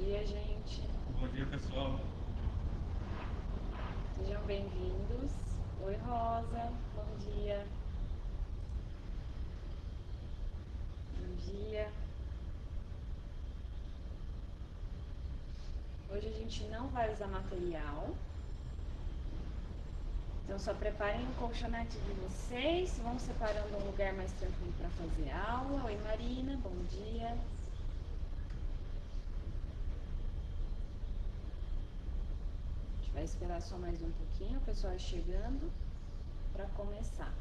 dia, gente. Bom dia, pessoal. Sejam bem-vindos. Oi, Rosa. Bom dia. Bom dia. Hoje a gente não vai usar material. Então só preparem o colchonete de vocês, vão separando um lugar mais tranquilo para fazer aula. Oi Marina, bom dia. A gente esperar só mais um pouquinho, o pessoal chegando para começar.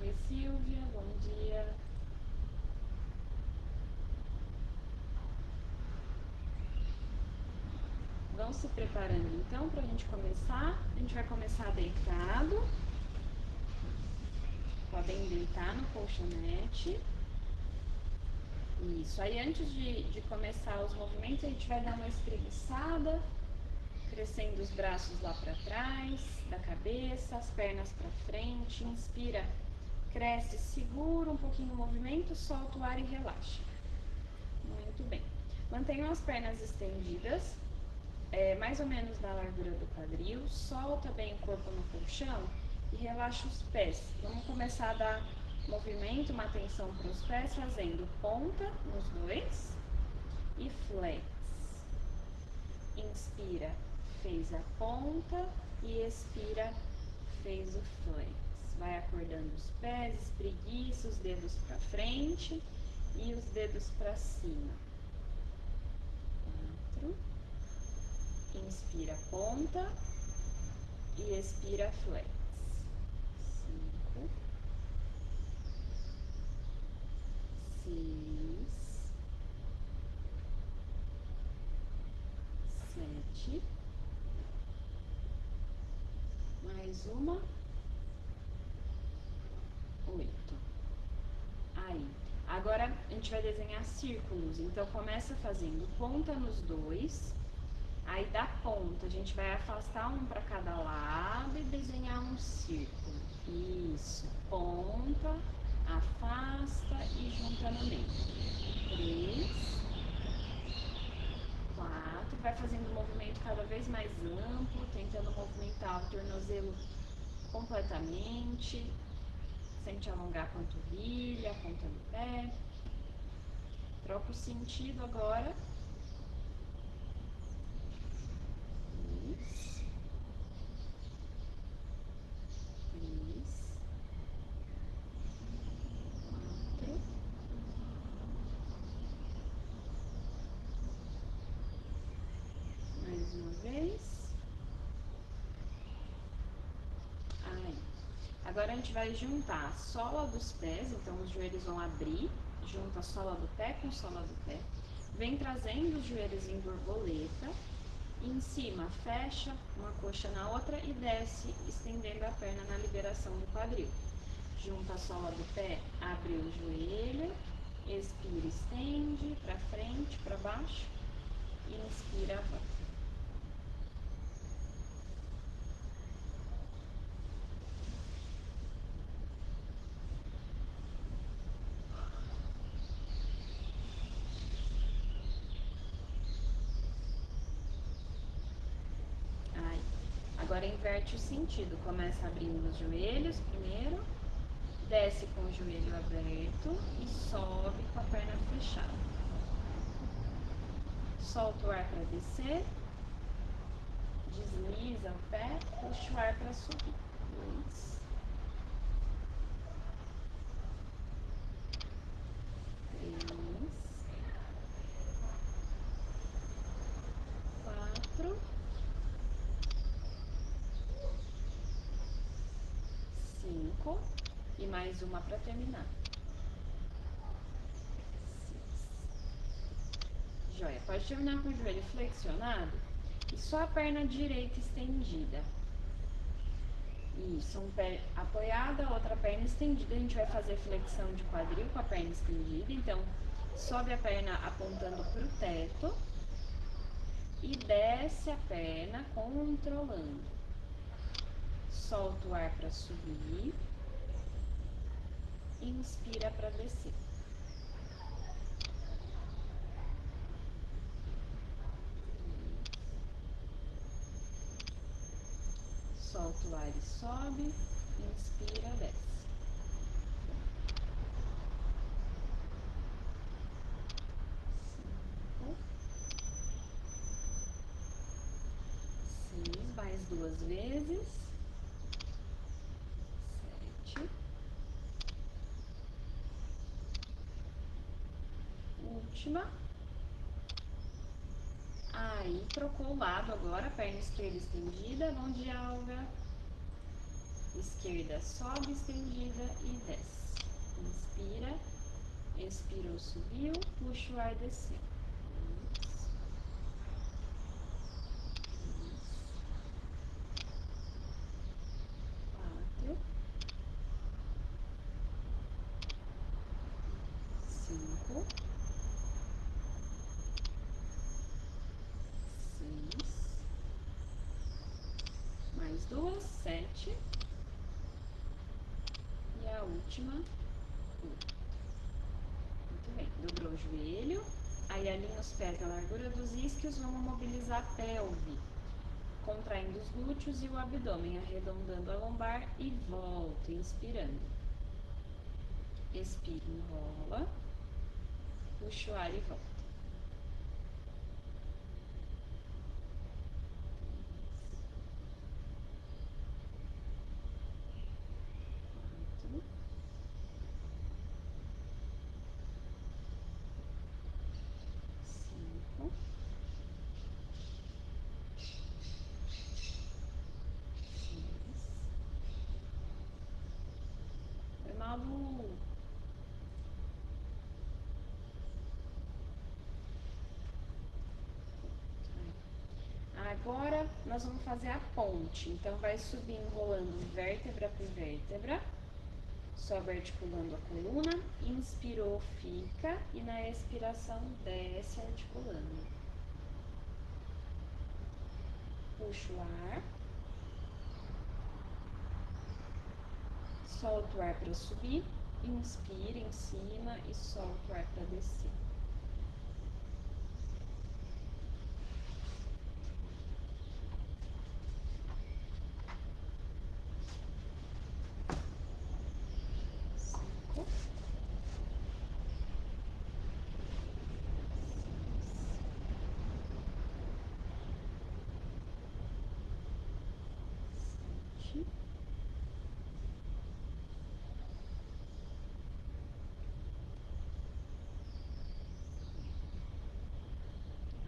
Oi Silvia, bom dia. Vão se preparando então para a gente começar. A gente vai começar deitado. Podem deitar no colchonete. Isso. Aí antes de, de começar os movimentos, a gente vai dar uma espreguiçada, crescendo os braços lá para trás, da cabeça, as pernas para frente. Inspira, cresce, segura um pouquinho o movimento, solta o ar e relaxa. Muito bem. Mantenham as pernas estendidas, é, mais ou menos na largura do quadril. Solta bem o corpo no colchão e relaxa os pés. Vamos começar a dar movimento, uma atenção para os pés, fazendo ponta nos dois e flex. Inspira, fez a ponta e expira, fez o flex. Vai acordando os pés, espreguiça os dedos para frente e os dedos para cima. Quatro. Inspira ponta e expira flex. Cinco. Seis. Sete. Mais uma. Aí. Agora a gente vai desenhar círculos. Então começa fazendo ponta nos dois. Aí da ponta a gente vai afastar um para cada lado e desenhar um círculo. Isso. Ponta, afasta e junta no meio. Três. Quatro. Vai fazendo o movimento cada vez mais amplo, tentando movimentar o tornozelo completamente. Sente alongar a panturrilha, a do pé. Troca o sentido agora. Isso. Três. Quatro. Mais uma vez. Aí. Agora a gente vai juntar a sola dos pés, então os joelhos vão abrir, junta a sola do pé com a sola do pé. Vem trazendo os joelhos em borboleta. Em cima, fecha uma coxa na outra e desce, estendendo a perna na liberação do quadril. Junta a sola do pé, abre o joelho, expira, estende para frente, para baixo. Inspira, volta. Aí. Agora inverte o sentido. Começa abrindo os joelhos primeiro, desce com o joelho aberto e sobe com a perna fechada. Solta o ar para descer, desliza o pé, puxa o ar para subir. cinco. E mais uma para terminar. Joia. Pode terminar com o joelho flexionado e só a perna direita estendida. Isso, um pé apoiado, a outra perna estendida. A gente vai fazer flexão de quadril com a perna estendida. Então, sobe a perna apontando para o teto e desce a perna controlando. Solta o ar para subir. Inspira para descer. Solta o ar e sobe. Inspira, desce. Mais duas vezes. Sete. Última. Aí, trocou o lado agora, perna esquerda estendida, mão de alga. Esquerda sobe, estendida e desce. Inspira, expirou, subiu, puxa o ar, desceu. Isso. Isso. Quatro. Cinco. seis, mais duas, sete, e a última, oito. Muito bem, dobrou o joelho, aí pés na largura dos isquios, vamos mobilizar a pelve, contraindo os glúteos e o abdômen, arredondando a lombar e volta, inspirando. Expira, enrola, puxa o ar e volta. Quatro. Cinco. Seis. Foi mal, Lu. Agora nós vamos fazer a ponte. Então vai subir enrolando vértebra por vértebra, sobe articulando a coluna, inspirou, fica e na expiração desce articulando. Puxa o ar. Solta o ar para subir, inspira em cima e solta o ar para descer. Cinco. Sete.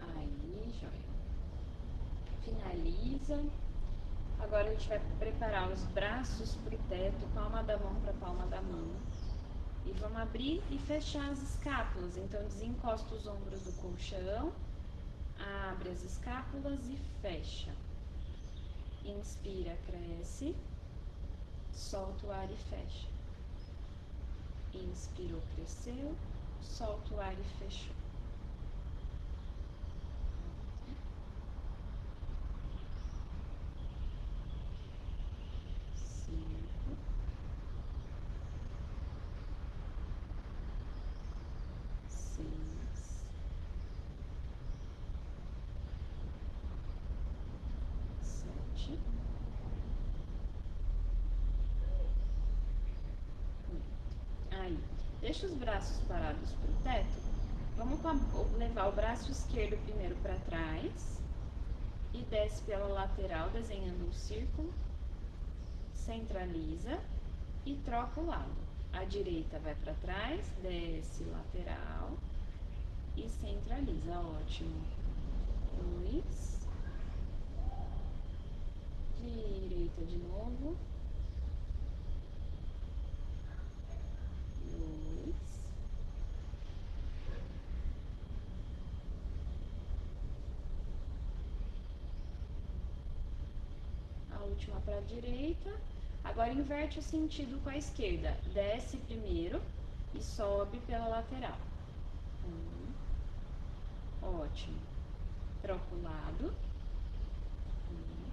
Aí, joia. Agora a gente vai preparar os braços para o teto, palma da mão para palma da mão. E vamos abrir e fechar as escápulas. Então, desencosta os ombros do colchão, abre as escápulas e fecha. Inspira, cresce, solta o ar e fecha. Inspirou, cresceu, solta o ar e fechou. Cinco. Seis. Sete. Oito. Aí, deixa os braços parados pro teto. Vamos levar o braço esquerdo primeiro para trás e desce pela lateral, desenhando um círculo. Centraliza e troca o lado. A direita vai para trás, desce lateral e centraliza. Ótimo. Dois. Direita de novo. Última para a direita. Agora inverte o sentido com a esquerda. Desce primeiro e sobe pela lateral. Um. Ótimo. Troca o lado. Um.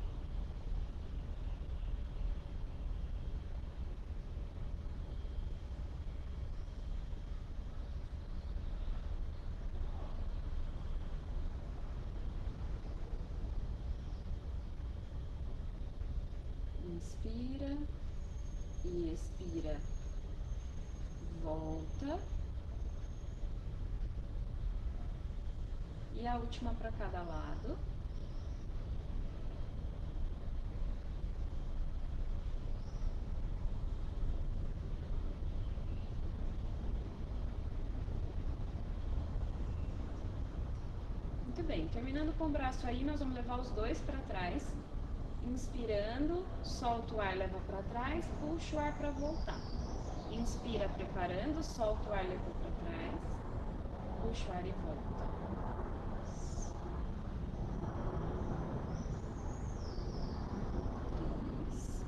Inspira e expira. Volta. E a última para cada lado. Muito bem, terminando com o braço aí, nós vamos levar os dois para trás. Inspirando, solta o ar, leva para trás, puxa o ar para voltar. Inspira, preparando, solta o ar, leva para trás, puxa o ar e volta. Três.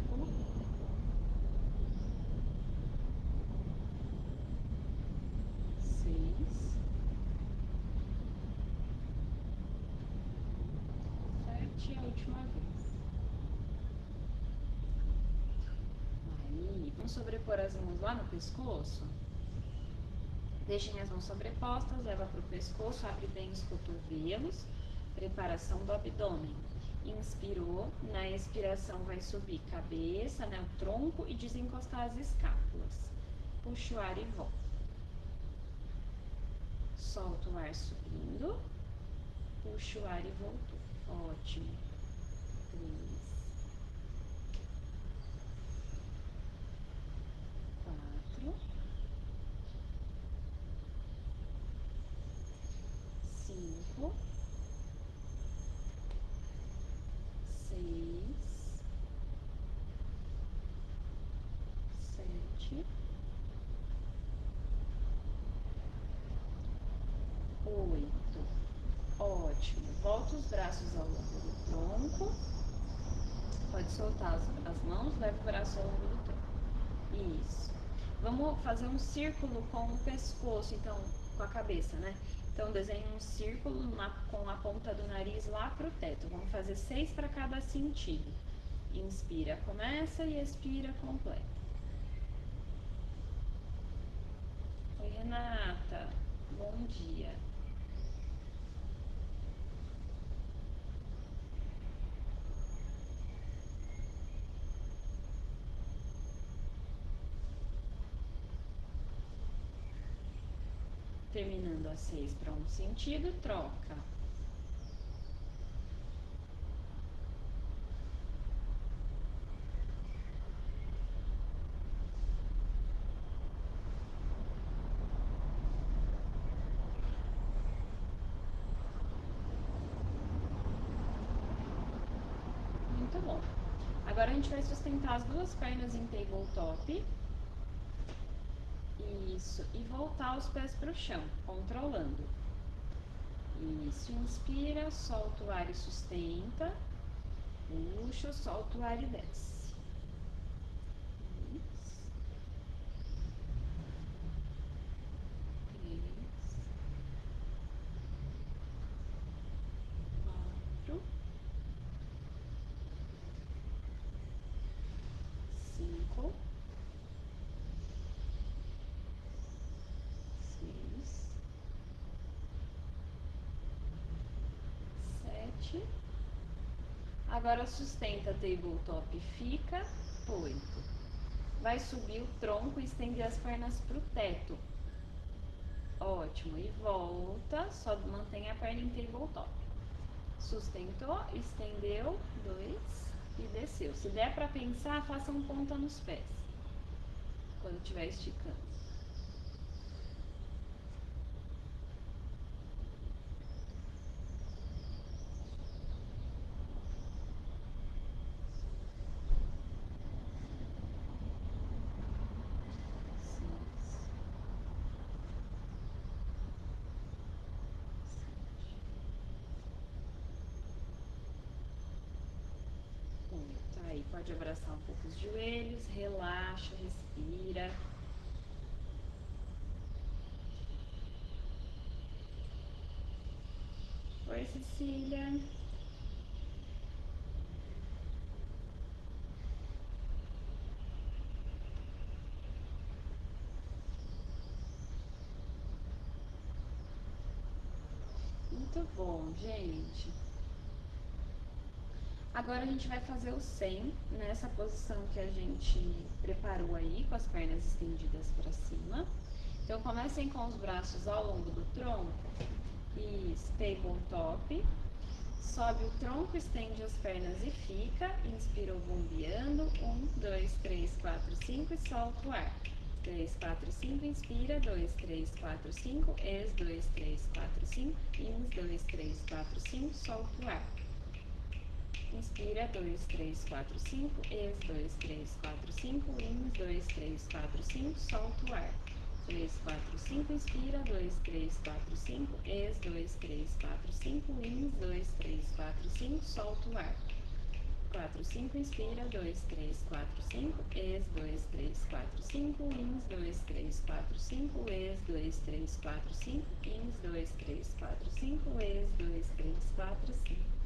Cinco. Seis. Sete e a última vez. Aí, vamos sobrepor as mãos lá no pescoço? Deixem as mãos sobrepostas, leva para o pescoço, abre bem os cotovelos. Preparação do abdômen. Inspirou, na expiração vai subir cabeça, né, o tronco e desencostar as escápulas. Puxa o ar e volta. Solta o ar subindo. Puxa o ar e voltou. Ótimo. Três. Quatro. Cinco. Seis. Sete. Oito. Ótimo. Volta os braços ao longo do tronco. Pode soltar as, as mãos, leva o braço ao longo do tronco. Isso. Vamos fazer um círculo com o pescoço, então, com a cabeça, né? Então, desenhe um círculo na- com a ponta do nariz lá pro teto. Vamos fazer seis para cada sentido. Inspira, começa e expira, completa. Oi, Renata. Bom dia. Terminando a seis para um sentido, troca. Muito bom. Agora a gente vai sustentar as duas pernas em tabletop. Isso. E voltar os pés para o chão, controlando. Isso. Inspira, solta o ar e sustenta. Puxa, solta o ar e desce. Agora sustenta tabletop, fica, 8. Vai subir o tronco e estender as pernas para o teto. Ótimo, e volta, só mantém a perna em tabletop. Sustentou, estendeu, 2 e desceu. Se der para pensar, faça um ponta nos pés, quando estiver esticando. Pode abraçar um pouco os joelhos, relaxa, respira. Oi, Cecília. Muito bom, gente. Agora a gente vai fazer o 100 nessa posição que a gente preparou aí, com as pernas estendidas para cima. Então comecem com os braços ao longo do tronco e tabletop. Sobe o tronco, estende as pernas e fica. Inspirou bombeando. 1, 2, 3, 4, 5 e solta o ar. 3, 4, 5, inspira, 2, 3, 4, 5, ex, 2, 3, 4, 5, ins, 2, 3, 4, 5, solta o ar. Inspira, 2, 3, 4, 5, ex, 2, 3, 4, 5, ins, 2, 3, 4, 5, solta o ar. 3, 4, 5, inspira, 2, 3, 4, 5, ex, 2, 3, 4, 5, ins, 2, 3, 4, 5, solta o ar. 4, 5, inspira, 2, 3, 4, 5, ex, 2, 3, 4, 5, ins, 2, 3, 4, 5, ex, 2, 3, 4, 5, ins, 2, 3, 4, 5, ex, 2, 3, 4, 5.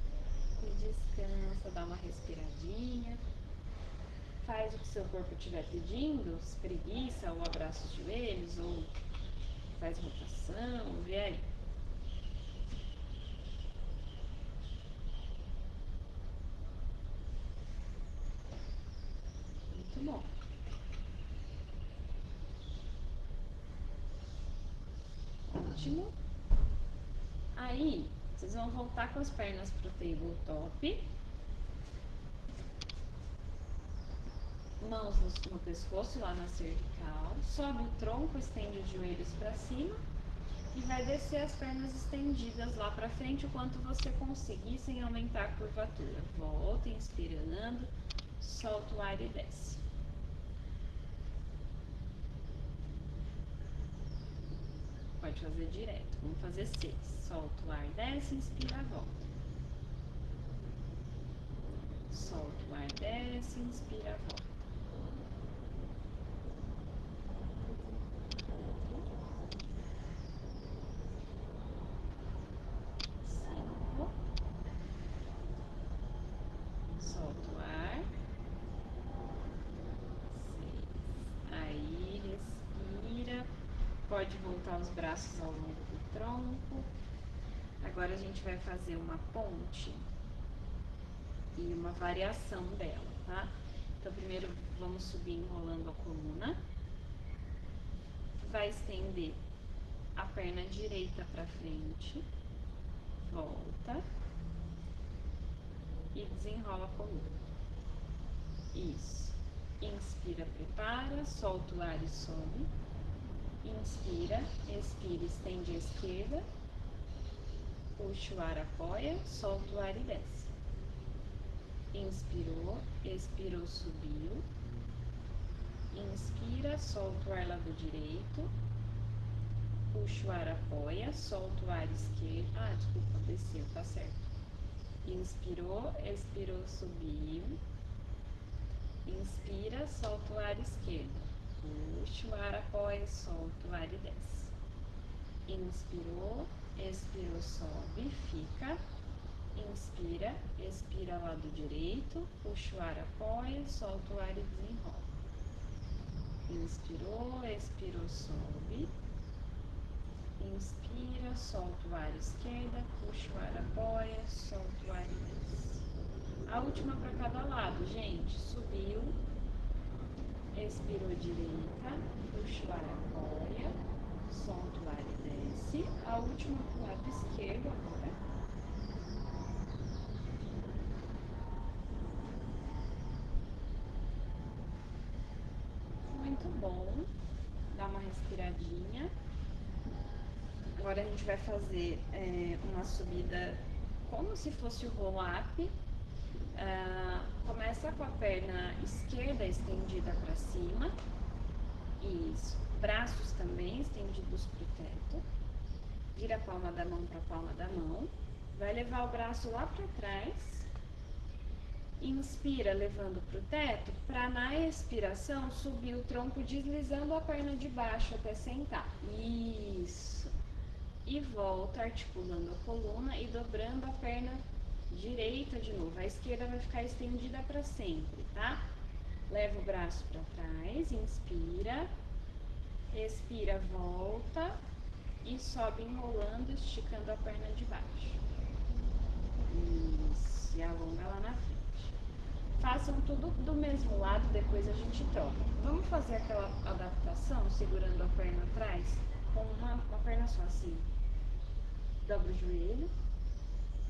E descansa, dá uma respiradinha. Faz o que seu corpo estiver pedindo, espreguiça ou abraça os joelhos, ou faz rotação, vê aí. Muito bom. Ótimo. Aí, vocês vão voltar com as pernas pro tabletop. Mãos no, no pescoço, lá na cervical. Sobe o tronco, estende os joelhos para cima. E vai descer as pernas estendidas lá para frente o quanto você conseguir sem aumentar a curvatura. Volta, inspirando, solta o ar e desce. Pode fazer direto. Vamos fazer seis. Solta o ar, desce, inspira, volta. Solta o ar, desce, inspira, volta. Cinco. Solta o ar. Seis. Aí, respira. Pode voltar os braços ao longo do tronco. Agora a gente vai fazer uma ponte e uma variação dela, tá? Então, primeiro vamos subir enrolando a coluna. Vai estender a perna direita para frente, volta e desenrola a coluna. Isso. Inspira, prepara, solta o ar e sobe. Inspira, expira, estende a esquerda. Puxa o ar, apoia, solta o ar e desce. Inspirou, expirou, subiu. Inspira, solta o ar lado direito. Puxa o ar, apoia, solta o ar esquerdo. Ah, desculpa, desceu, tá certo. Inspirou, expirou, subiu. Inspira, solta o ar esquerdo. Puxa o ar, apoia, solta o ar e desce. Inspirou, expirou, sobe, fica. Inspira, expira lado direito, puxa o ar, apoia, solta o ar e desenrola. Inspirou, expirou, sobe. Inspira, solta o ar esquerda, puxa o ar, apoia, solta o ar e desce. A última para cada lado, gente. Subiu, expirou direita, puxa o ar, apoia, solta o ar e desce. A última para o lado esquerdo agora. Muito bom. Dá uma respiradinha. Agora a gente vai fazer é, uma subida como se fosse o roll-up. Ah, começa com a perna esquerda estendida para cima. Isso. Braços também estendidos para o teto. Vira a palma da mão para a palma da mão. Vai levar o braço lá para trás. Inspira, levando para o teto, para na expiração subir o tronco deslizando a perna de baixo até sentar. Isso. E volta articulando a coluna e dobrando a perna direita de novo. A esquerda vai ficar estendida para sempre, tá? Leva o braço para trás, inspira. Expira, volta e sobe enrolando, esticando a perna de baixo. Isso, e alonga lá na frente façam tudo do mesmo lado, depois a gente troca. Vamos fazer aquela adaptação, segurando a perna atrás, com uma, uma perna só assim. Dobra o joelho.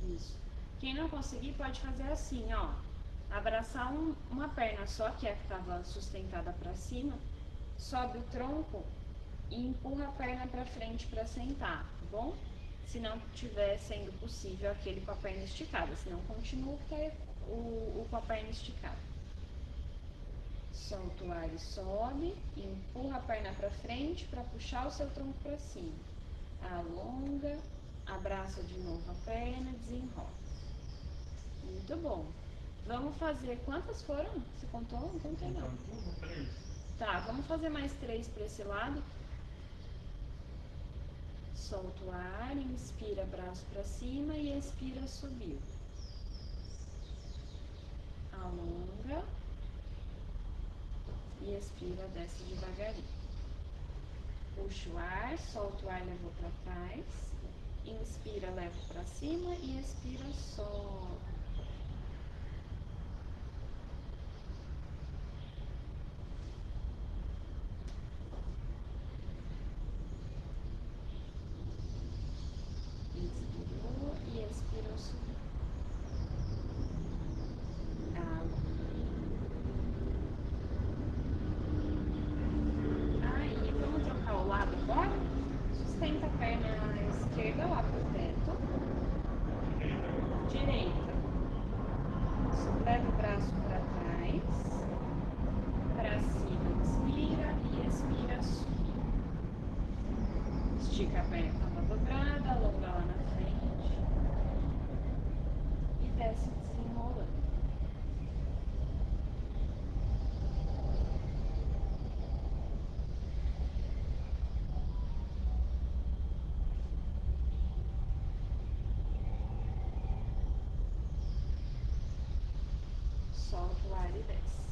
Isso. Quem não conseguir pode fazer assim, ó. Abraçar um, uma perna só, que é a que estava sustentada para cima, sobe o tronco e empurra a perna para frente para sentar, tá bom? Se não tiver sendo possível aquele com a perna esticada, senão continua porque é o, o com a perna esticada. Solta o ar e sobe, empurra a perna para frente para puxar o seu tronco para cima. Alonga, abraça de novo a perna, desenrola. Muito bom. Vamos fazer quantas foram? Você contou? Não contei não. Tá, vamos fazer mais três para esse lado. Solta o ar, inspira braço para cima e expira subiu alonga e expira, desce devagarinho. Puxa o ar, solta o ar, levou para trás. Inspira, leva para cima e expira, solta. Rafa, bom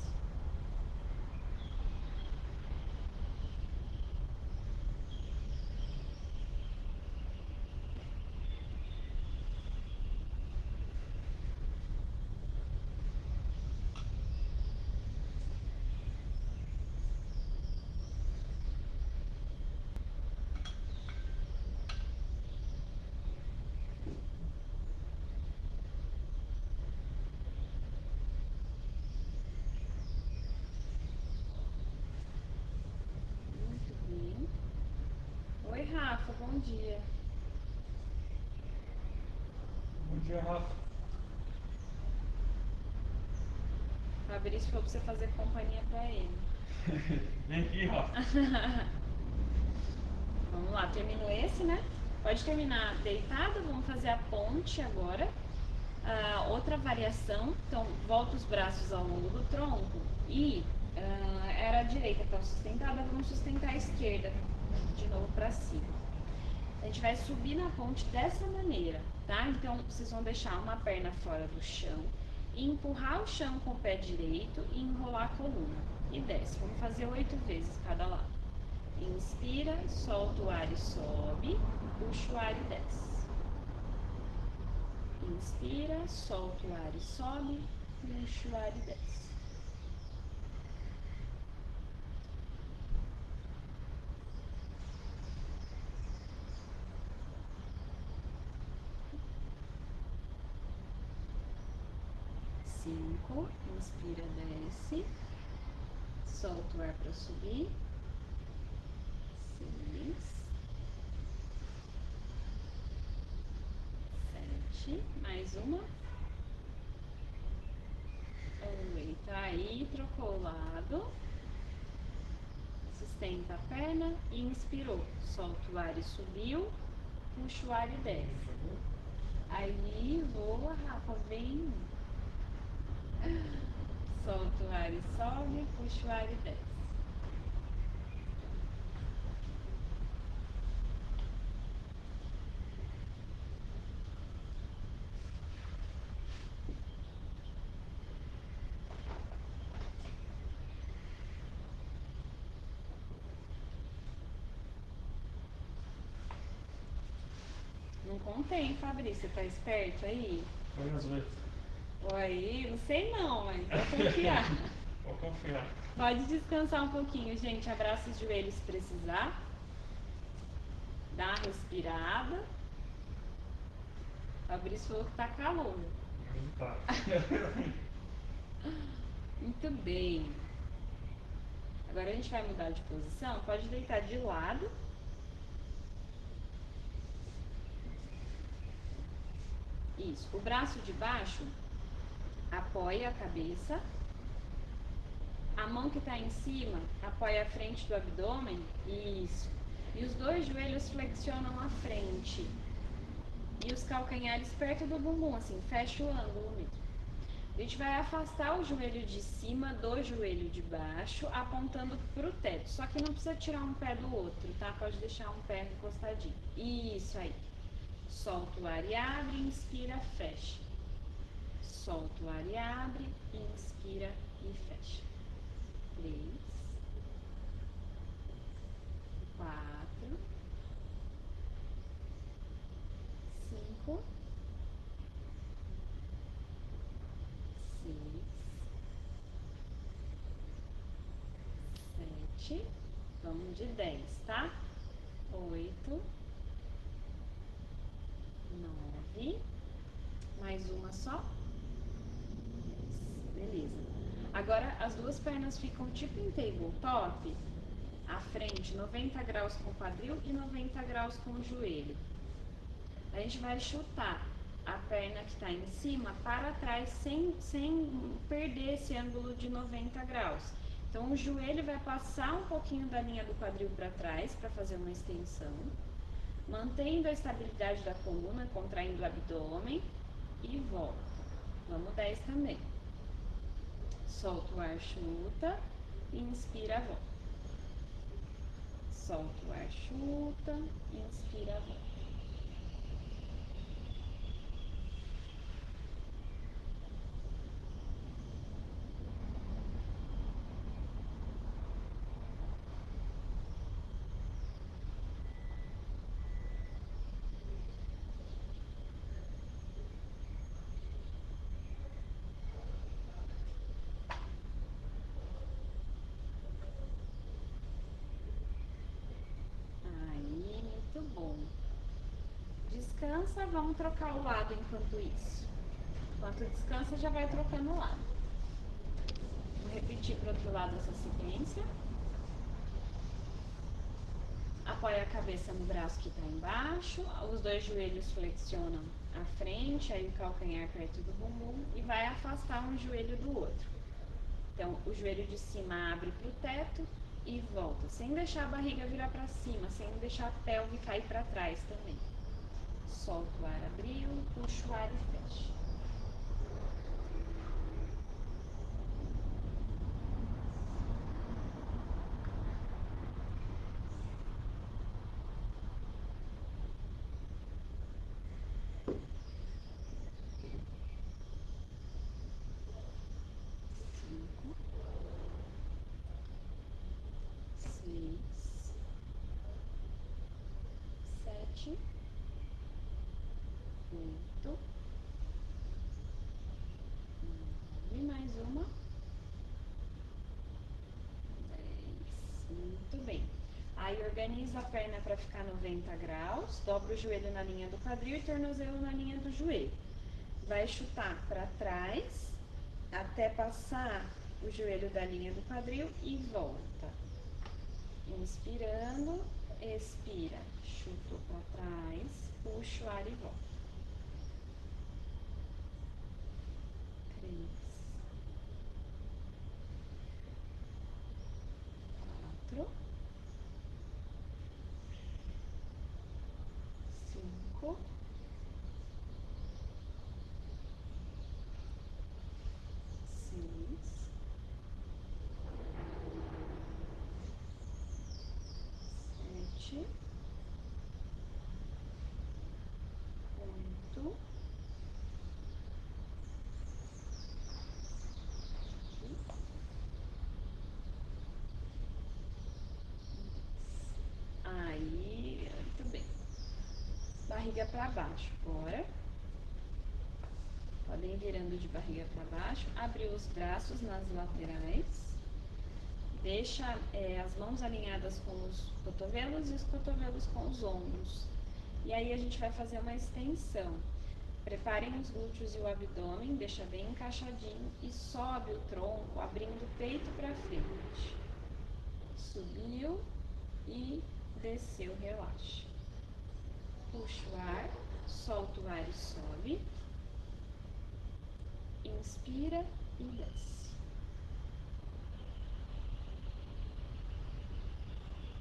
dia. Bom dia, Rafa. Fabrício falou pra você fazer companhia pra ele. Vem aqui, Rafa. vamos lá, terminou esse, né? Pode terminar deitado, vamos fazer a ponte agora. Uh, outra variação, então volta os braços ao longo do tronco e uh, era a direita está sustentada, vamos sustentar a esquerda de novo para cima. A gente vai subir na ponte dessa maneira, tá? Então, vocês vão deixar uma perna fora do chão, e empurrar o chão com o pé direito e enrolar a coluna. E desce. Vamos fazer oito vezes cada lado. Inspira, solta o ar e sobe, puxa o ar e desce. Inspira, solta o ar e sobe, puxa o ar e desce. Inspira, desce, solta o ar para subir, seis, sete, mais uma, oito, aí, trocou o lado, sustenta a perna, inspirou, solta o ar e subiu, puxa o ar e desce. Aí, voa, Rafa, vem Solta o ar e sobe, puxa o ar e desce. Não contei, Fabrício. Tá esperto aí? Foi às vezes. Oi, não sei não, mas vou confiar. Vou confiar. Pode descansar um pouquinho, gente. Abraça os joelhos se precisar. Dá uma respirada. Fabrício falou que tá calor. Não tá. Muito bem. Agora a gente vai mudar de posição. Pode deitar de lado. Isso. O braço de baixo apoia a cabeça. A mão que está em cima apoia a frente do abdômen. Isso. E os dois joelhos flexionam a frente. E os calcanhares perto do bumbum, assim, fecha o ângulo mesmo. A gente vai afastar o joelho de cima do joelho de baixo, apontando para o teto. Só que não precisa tirar um pé do outro, tá? Pode deixar um pé encostadinho. Isso aí. Solta o ar e abre, inspira, fecha. Solta o ar e abre, inspira e fecha. Três, quatro, cinco, seis, sete, vamos de dez, tá? Oito, nove, mais uma só. Beleza. Agora as duas pernas ficam tipo em tabletop, à frente 90 graus com o quadril e 90 graus com o joelho. A gente vai chutar a perna que está em cima para trás sem, sem perder esse ângulo de 90 graus. Então o joelho vai passar um pouquinho da linha do quadril para trás para fazer uma extensão, mantendo a estabilidade da coluna, contraindo o abdômen e volta. Vamos 10 também. Solta o ar, chuta, inspira, volta. Solta o ar, chuta, inspira, volta. Aí, muito bom. Descansa, vamos trocar o lado enquanto isso. Enquanto descansa, já vai trocando o lado. Vou repetir para o outro lado essa sequência. Apoia a cabeça no braço que está embaixo, os dois joelhos flexionam à frente, aí o calcanhar perto do bumbum e vai afastar um joelho do outro. Então, o joelho de cima abre para o teto e volta, sem deixar a barriga virar para cima, sem deixar a pelve cair para trás também. Solta o ar, abriu, puxa o ar e fecha. Cinco, seis, sete, oito, nove, mais uma, dez. Muito bem. Aí organiza a perna para ficar 90 graus, dobra o joelho na linha do quadril e tornozelo na linha do joelho. Vai chutar para trás até passar o joelho da linha do quadril e volta. Inspirando, expira, chutou para trás, puxa o ar e volta. Três, quatro, cinco, Sete. Oito. Aí, muito bem. Barriga para baixo, bora. Podem ir virando de barriga para baixo. Abrir os braços nas laterais. Deixa é, as mãos alinhadas com os cotovelos e os cotovelos com os ombros. E aí a gente vai fazer uma extensão. Preparem os glúteos e o abdômen, deixa bem encaixadinho e sobe o tronco, abrindo o peito para frente. Subiu e desceu, relaxa. Puxa o ar, solta o ar e sobe. Inspira e desce.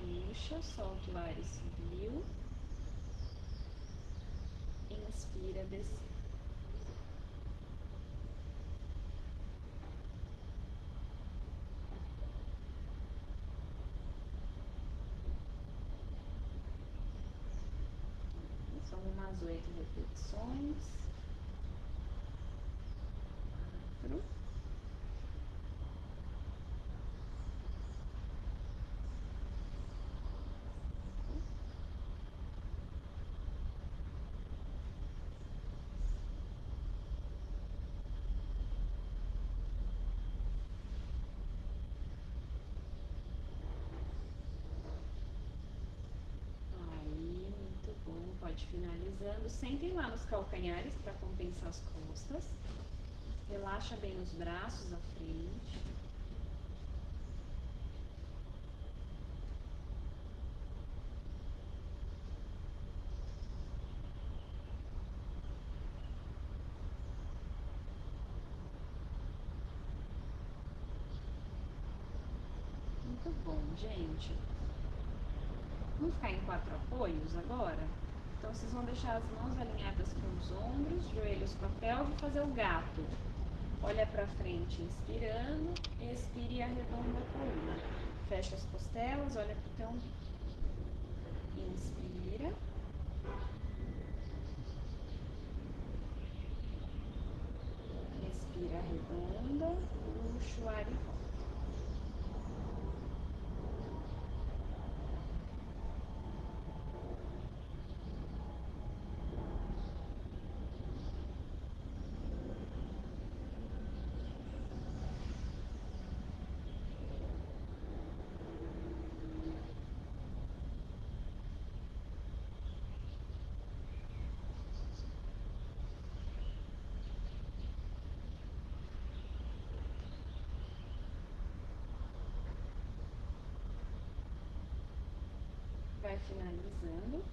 Puxa, solta o ar e subiu. Inspira, desceu. São umas oito repetições. Quatro. Aí, muito ir finalizando. Sentem lá nos calcanhares para compensar as costas. Relaxa bem os braços à frente. Muito bom, gente. Vamos ficar em quatro apoios agora? Então, vocês vão deixar as mãos alinhadas com os ombros, joelhos com a pelve fazer o gato. Olha pra frente, inspirando, expire e arredonda a coluna. Fecha as costelas, olha pro teu umbigo. Inspira. Respira, arredonda, puxa o ar e volta. Vai finalizando.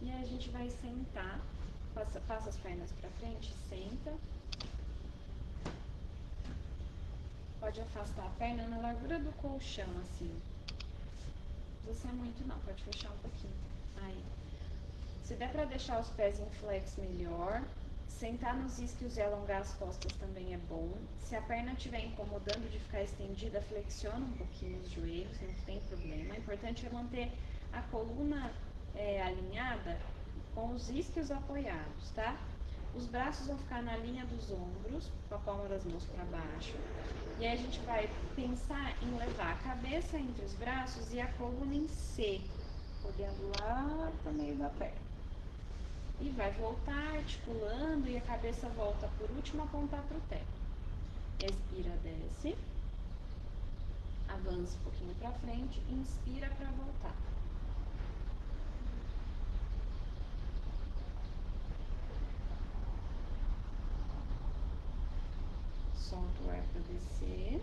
E a gente vai sentar. Passa, passa as pernas pra frente, senta. Pode afastar a perna na largura do colchão, assim. Não precisa ser muito não, pode fechar um pouquinho. Aí. Se der pra deixar os pés em flex, melhor. Sentar nos isquios e alongar as costas também é bom. Se a perna estiver incomodando de ficar estendida, flexiona um pouquinho os joelhos, não tem problema. O importante é manter a coluna é, alinhada com os isquios apoiados, tá? Os braços vão ficar na linha dos ombros, com a palma das mãos para baixo. E aí a gente vai pensar em levar a cabeça entre os braços e a coluna em C, olhando lá para o meio da perna. E vai voltar articulando e a cabeça volta por último a apontar para o teto. Expira, desce. Avança um pouquinho para frente, inspira para voltar. Solta o ar para descer.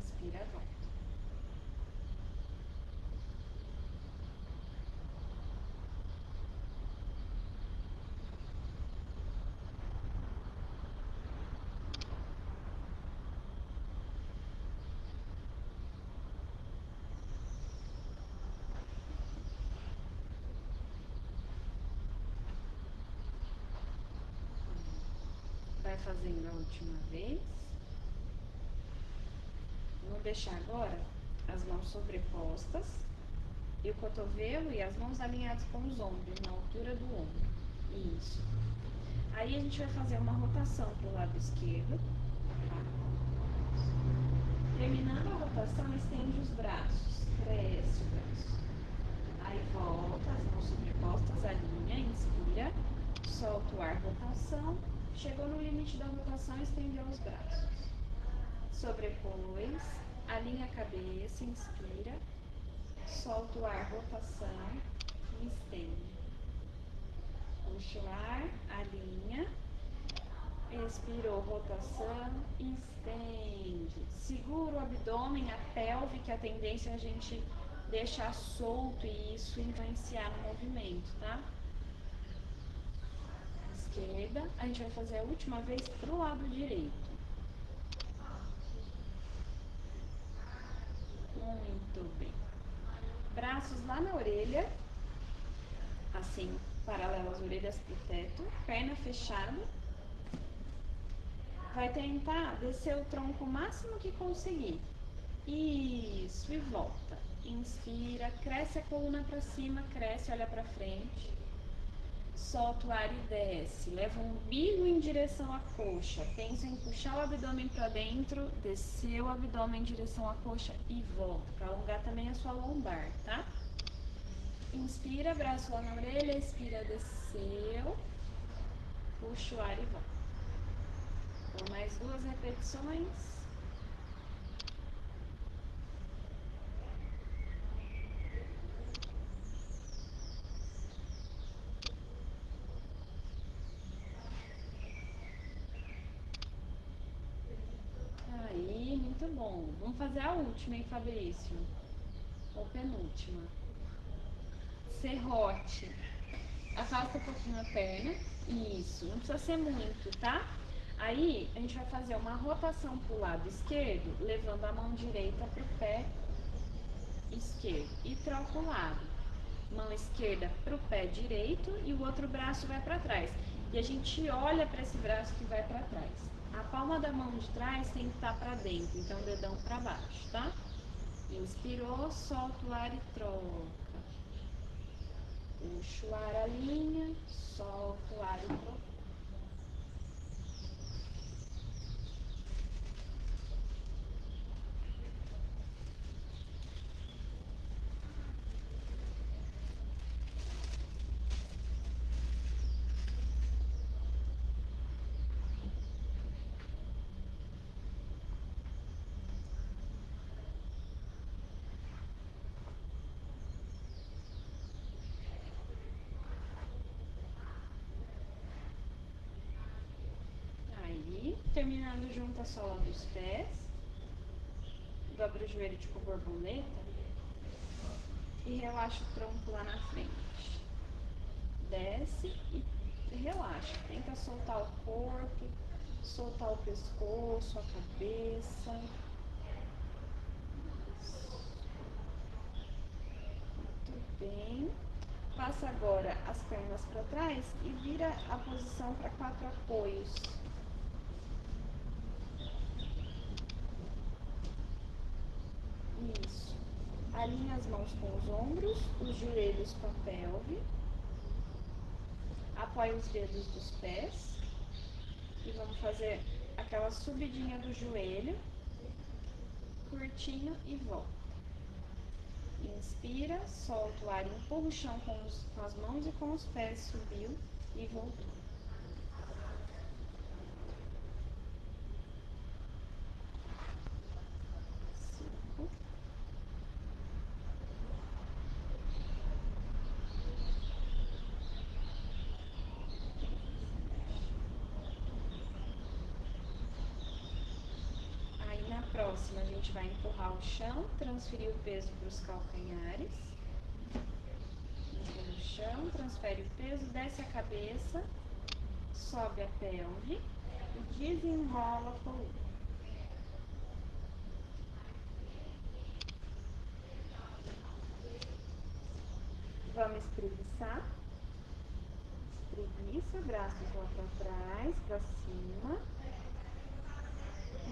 Inspira, volta. Vai fazendo a última vez. Vamos deixar agora as mãos sobrepostas e o cotovelo e as mãos alinhadas com os ombros, na altura do ombro. Isso. Aí a gente vai fazer uma rotação para o lado esquerdo. Tá? Terminando a rotação, estende os braços. Cresce o braço. Aí volta, as mãos sobrepostas, alinha, inspira, solta o ar, rotação. Chegou no limite da rotação, estendeu os braços. Sobrepôs, alinha a cabeça, inspira, solta o ar, rotação e estende. Puxa o ar, alinha, expirou, rotação, estende. Segura o abdômen, a pelve, que a tendência é a gente deixar solto e isso influenciar no movimento, tá? Esquerda, a gente vai fazer a última vez pro lado direito. Muito bem. Braços lá na orelha, assim, paralelo às orelhas pro teto, perna fechada. Vai tentar descer o tronco o máximo que conseguir. Isso, e volta. Inspira, cresce a coluna para cima, cresce, olha para frente. Solta o ar e desce. Leva o umbigo em direção à coxa. Pensa em puxar o abdômen para dentro, descer o abdômen em direção à coxa e volta. Para alongar também a sua lombar, tá? Inspira, braço lá na orelha, expira, desceu. Puxa o ar e volta. Por mais duas repetições. Aí, muito bom. Vamos fazer a última, hein, Fabrício? Ou penúltima. Serrote. Afasta um pouquinho a perna. Isso, não precisa ser muito, tá? Aí, a gente vai fazer uma rotação pro lado esquerdo, levando a mão direita pro pé esquerdo. E troca o lado. Mão esquerda pro pé direito e o outro braço vai para trás. E a gente olha para esse braço que vai para trás. A palma da mão de trás tem que estar para dentro, então dedão para baixo, tá? Inspirou, solta o ar e troca. Puxa o ar, alinha, solta o ar e troca. Aí, terminando junto a sola dos pés. Dobra o joelho tipo borboleta. E relaxa o tronco lá na frente. Desce e relaxa. Tenta soltar o corpo, soltar o pescoço, a cabeça. Muito bem. Passa agora as pernas para trás e vira a posição para quatro apoios. Isso. Alinha as mãos com os ombros, os joelhos com a pelve. Apoia os dedos dos pés. E vamos fazer aquela subidinha do joelho. Curtinho e volta. Inspira, solta o ar, empurra o chão com, os- com as mãos e com os pés. Subiu e voltou. Cinco. Aí na próxima a gente vai empurrar o chão, transferir o peso para os calcanhares. Empurra o chão, transfere o peso, desce a cabeça, sobe a pelve e desenrola a coluna. Vamos espreguiçar. Espreguiça, braços lá para trás, para cima.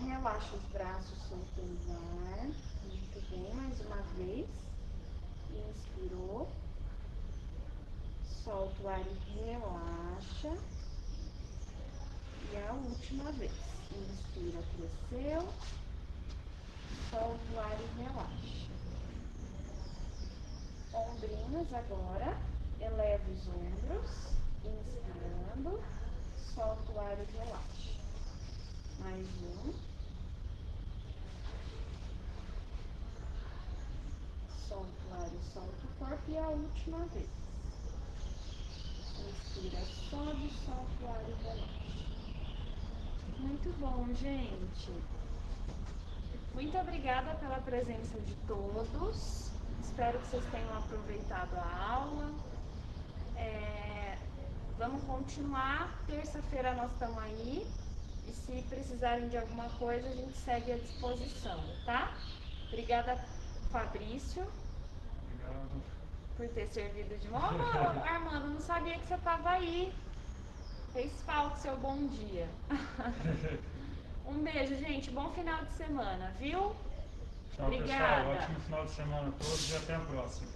Relaxa os braços soltando o ar. Muito bem, mais uma vez. Inspirou. Solta o ar e relaxa. E a última vez. Inspira, cresceu. Solta o ar e relaxa. Ombrinhos agora. Eleva os ombros. Inspirando. Solta o ar e relaxa. Mais um. Solta o ar e solta o corpo. E a última vez. Inspira, sobe, solta o ar e relaxa. Muito bom, gente. Muito obrigada pela presença de todos. Espero que vocês tenham aproveitado a aula. É, vamos continuar. Terça-feira nós estamos aí. E se precisarem de alguma coisa, a gente segue à disposição, tá? Obrigada, Fabrício, Obrigado. por ter servido de mão. Ô, Armando, não sabia que você estava aí. Fez falta seu bom dia. Um beijo, gente. Bom final de semana, viu? Tchau, Obrigada. pessoal. Ótimo final de semana a todos e até a próxima.